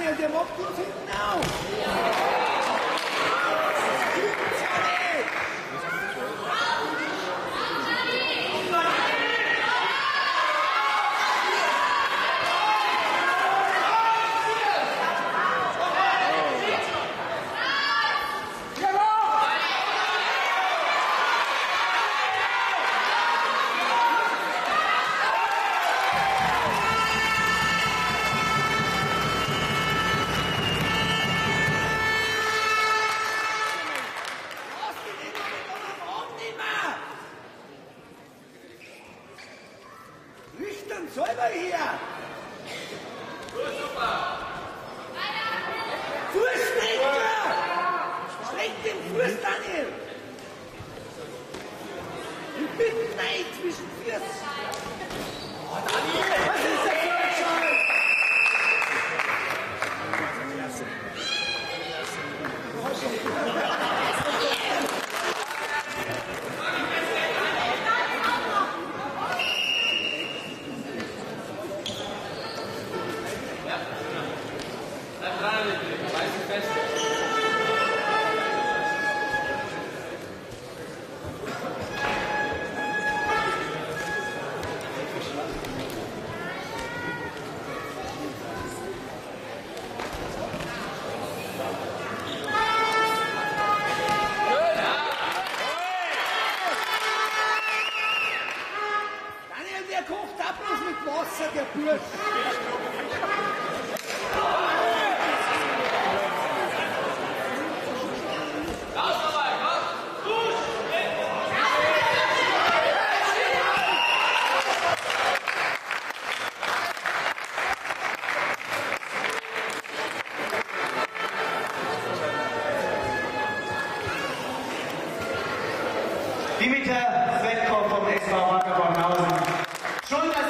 any of them up close here now. Nüchtern selber hier! Fußstrecker! Streck den Fuß, Daniel! Und bitte nein zwischen Füßen! Klasse gebührt. Dimitar Svetkov vom SV Wacker Bornhausen. Schuld, dass